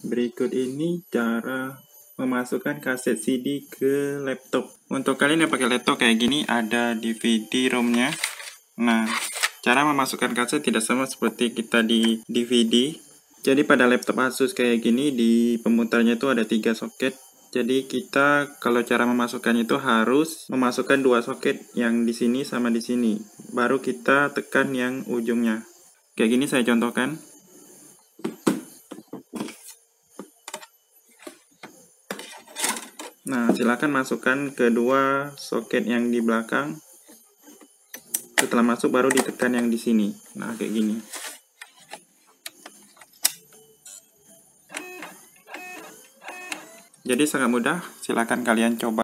Berikut ini cara memasukkan kaset CD ke laptop. Untuk kalian yang pakai laptop kayak gini, ada DVD ROM-nya. Nah, cara memasukkan kaset tidak sama seperti kita di DVD. Jadi pada laptop Asus kayak gini, di pemutarnya itu ada tiga soket. Jadi kita kalau cara memasukkannya itu harus memasukkan dua soket yang di sini sama di sini. Baru kita tekan yang ujungnya. Kayak gini saya contohkan. Nah, silakan masukkan kedua soket yang di belakang. Setelah masuk baru ditekan yang di sini. Nah, kayak gini. Jadi sangat mudah, silakan kalian coba.